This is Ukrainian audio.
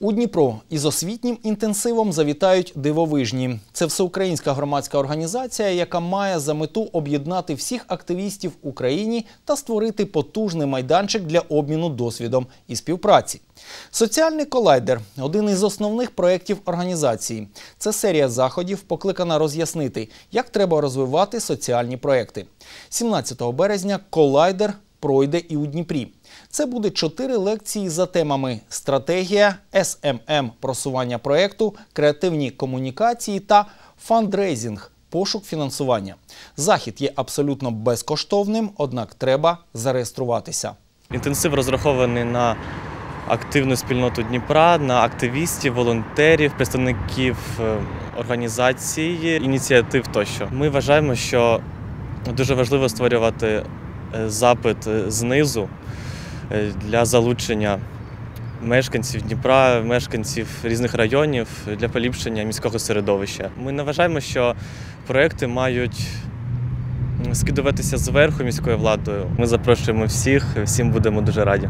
У Дніпро із освітнім інтенсивом завітають дивовижні. Це всеукраїнська громадська організація, яка має за мету об'єднати всіх активістів в Україні та створити потужний майданчик для обміну досвідом і співпраці. Соціальний колайдер один із основних проєктів організації. Це серія заходів, покликана роз'яснити, як треба розвивати соціальні проекти. 17 березня колайдер пройде і у Дніпрі. Це буде чотири лекції за темами стратегія, SMM просування проекту, креативні комунікації та фандрейзинг пошук фінансування. Захід є абсолютно безкоштовним, однак треба зареєструватися. Інтенсив розрахований на активну спільноту Дніпра, на активістів, волонтерів, представників е, організацій, ініціатив тощо. Ми вважаємо, що дуже важливо створювати запит е, знизу е, для залучення мешканців Дніпра, мешканців різних районів для поліпшення міського середовища. Ми не вважаємо, що проекти мають скидуватися зверху міською владою. Ми запрошуємо всіх, всім будемо дуже раді.